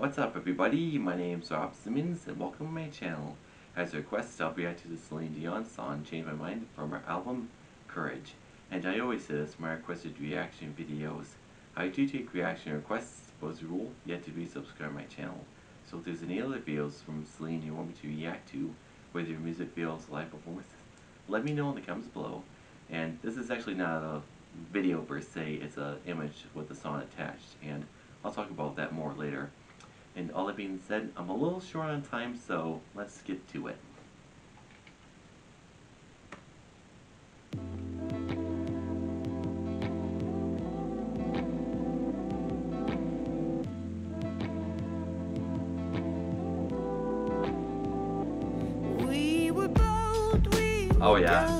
What's up everybody, my name's Rob Simmons and welcome to my channel. As a request, I'll react to the Celine Dion song Change My Mind from her album Courage. And I always say this my requested reaction videos. I do take reaction requests, but as a rule, you have to resubscribe my channel. So if there's any other videos from Celine you want me to react to, whether your music videos, live performances, let me know in the comments below. And this is actually not a video per se, it's an image with the song attached. And I'll talk about that more later. And all that being said, I'm a little short on time, so let's get to it. Oh yeah.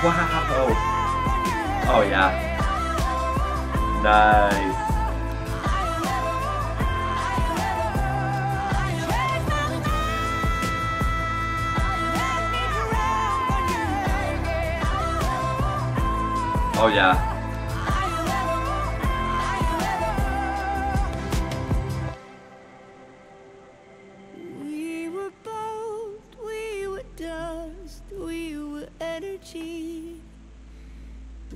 Wow. Oh yeah. Nice. Oh yeah.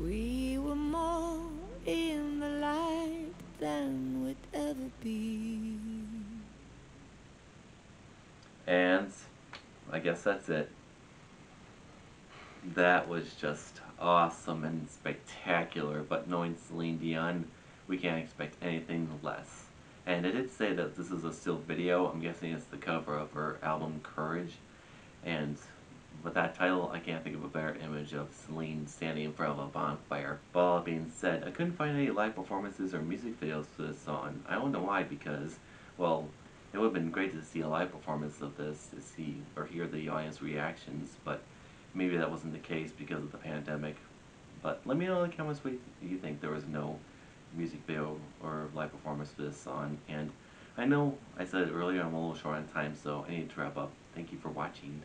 We were more in the light than would ever be. And I guess that's it. That was just awesome and spectacular, but knowing Celine Dion, we can't expect anything less. And it did say that this is a still video, I'm guessing it's the cover of her album Courage, and with that title, I can't think of a better image of Celine standing in front of a bonfire. But all being said, I couldn't find any live performances or music videos for this song. I don't know why, because, well, it would have been great to see a live performance of this, to see or hear the audience reactions, but maybe that wasn't the case because of the pandemic. But let me know in the comments what you think. There was no music video or live performance for this song. And I know I said earlier, I'm a little short on time, so I need to wrap up. Thank you for watching.